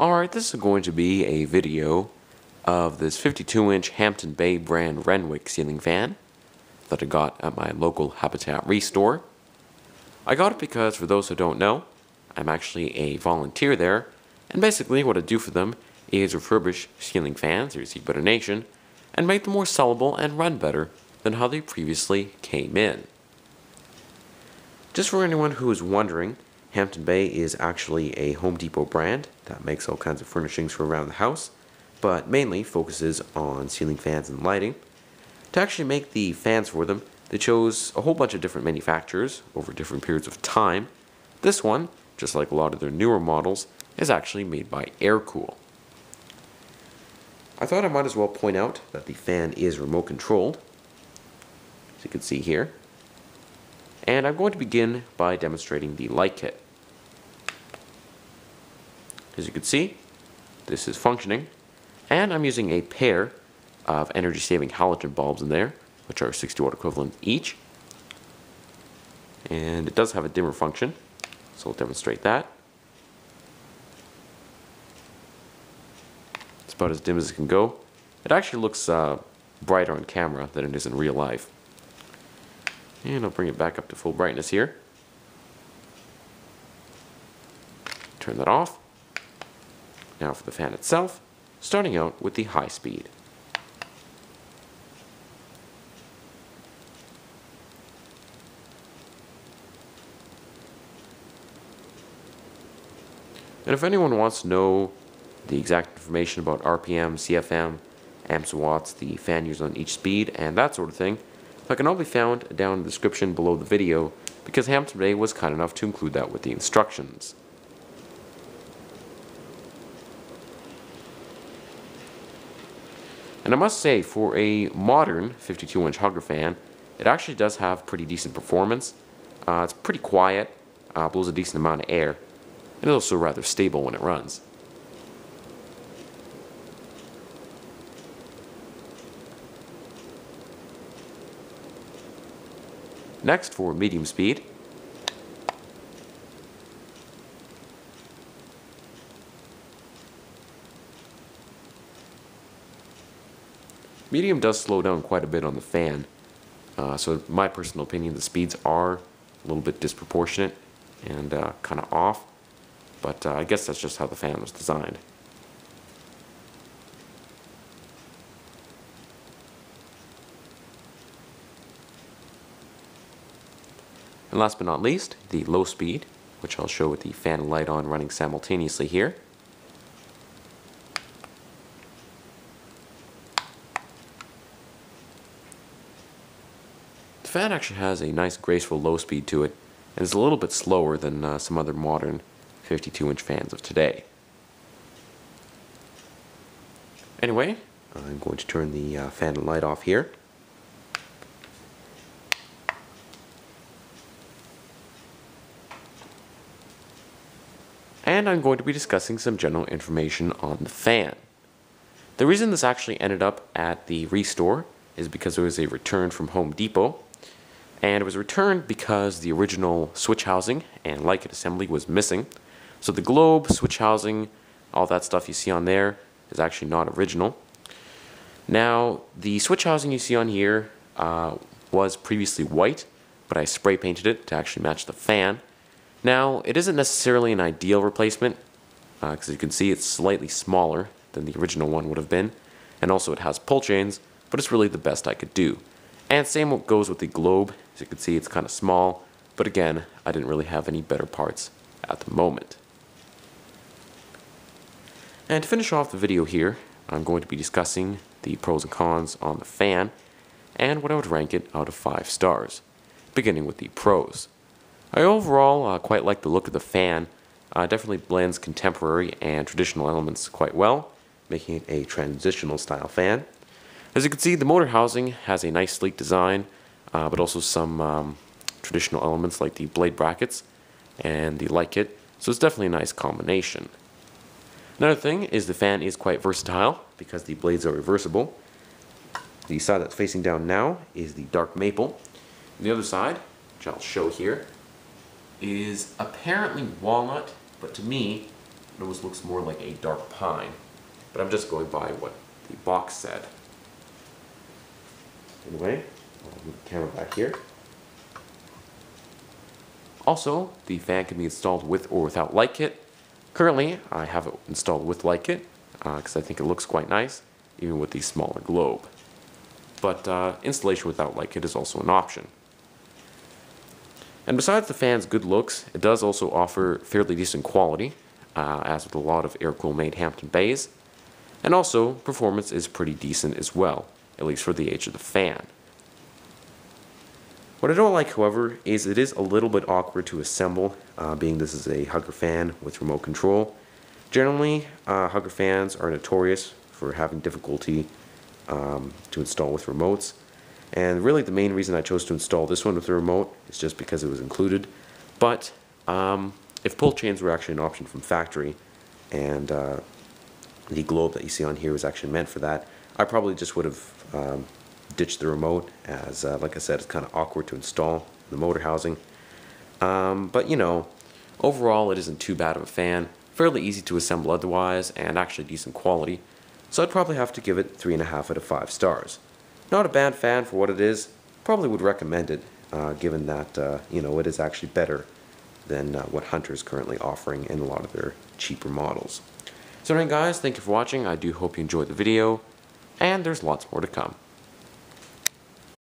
Alright, this is going to be a video of this 52 inch Hampton Bay brand Renwick ceiling fan that I got at my local Habitat Restore. I got it because, for those who don't know, I'm actually a volunteer there, and basically what I do for them is refurbish ceiling fans, or see better nation, and make them more sellable and run better than how they previously came in. Just for anyone who is wondering, Hampton Bay is actually a Home Depot brand that makes all kinds of furnishings for around the house, but mainly focuses on ceiling fans and lighting. To actually make the fans for them, they chose a whole bunch of different manufacturers over different periods of time. This one, just like a lot of their newer models, is actually made by Aircool. I thought I might as well point out that the fan is remote controlled, as you can see here. And I'm going to begin by demonstrating the light kit. As you can see, this is functioning, and I'm using a pair of energy-saving halogen bulbs in there, which are 60 watt equivalent each. And it does have a dimmer function, so we'll demonstrate that. It's about as dim as it can go. It actually looks uh, brighter on camera than it is in real life. And I'll bring it back up to full brightness here. Turn that off. Now for the fan itself, starting out with the high speed. And if anyone wants to know the exact information about RPM, CFM, amps watts, the fan used on each speed, and that sort of thing, that can all be found down in the description below the video because Hampton Bay was kind enough to include that with the instructions. And I must say, for a modern 52 inch Hugger fan, it actually does have pretty decent performance. Uh, it's pretty quiet, uh, blows a decent amount of air, and it's also rather stable when it runs. Next for medium speed. Medium does slow down quite a bit on the fan, uh, so in my personal opinion the speeds are a little bit disproportionate and uh, kind of off, but uh, I guess that's just how the fan was designed. And last but not least, the low speed, which I'll show with the fan light on running simultaneously here. The fan actually has a nice graceful low speed to it, and is a little bit slower than uh, some other modern 52 inch fans of today. Anyway, I'm going to turn the uh, fan light off here. and I'm going to be discussing some general information on the fan. The reason this actually ended up at the Restore is because it was a return from Home Depot, and it was returned because the original switch housing and kit assembly was missing. So the globe, switch housing, all that stuff you see on there is actually not original. Now, the switch housing you see on here uh, was previously white, but I spray painted it to actually match the fan. Now, it isn't necessarily an ideal replacement, because uh, you can see it's slightly smaller than the original one would have been, and also it has pull chains, but it's really the best I could do. And same goes with the globe, as you can see it's kind of small, but again, I didn't really have any better parts at the moment. And to finish off the video here, I'm going to be discussing the pros and cons on the fan, and what I would rank it out of 5 stars, beginning with the pros. I overall uh, quite like the look of the fan. Uh, definitely blends contemporary and traditional elements quite well, making it a transitional style fan. As you can see, the motor housing has a nice sleek design, uh, but also some um, traditional elements like the blade brackets and the light kit, so it's definitely a nice combination. Another thing is the fan is quite versatile because the blades are reversible. The side that's facing down now is the dark maple. the other side, which I'll show here, is apparently walnut, but to me it almost looks more like a dark pine, but I'm just going by what the box said. Anyway, I'll move the camera back here. Also, the fan can be installed with or without light kit. Currently, I have it installed with light kit because I think it looks quite nice, even with the smaller globe. But uh, installation without light kit is also an option. And besides the fan's good looks, it does also offer fairly decent quality, uh, as with a lot of air-cool made Hampton Bays. And also, performance is pretty decent as well, at least for the age of the fan. What I don't like, however, is it is a little bit awkward to assemble, uh, being this is a Hugger fan with remote control. Generally, uh, Hugger fans are notorious for having difficulty um, to install with remotes. And really the main reason I chose to install this one with the remote is just because it was included. But um, if pull chains were actually an option from factory, and uh, the globe that you see on here was actually meant for that, I probably just would have um, ditched the remote as, uh, like I said, it's kind of awkward to install the motor housing. Um, but you know, overall it isn't too bad of a fan, fairly easy to assemble otherwise, and actually decent quality. So I'd probably have to give it 3.5 out of 5 stars. Not a bad fan for what it is. Probably would recommend it, uh, given that, uh, you know, it is actually better than uh, what Hunter is currently offering in a lot of their cheaper models. So anyway guys, thank you for watching. I do hope you enjoyed the video, and there's lots more to come.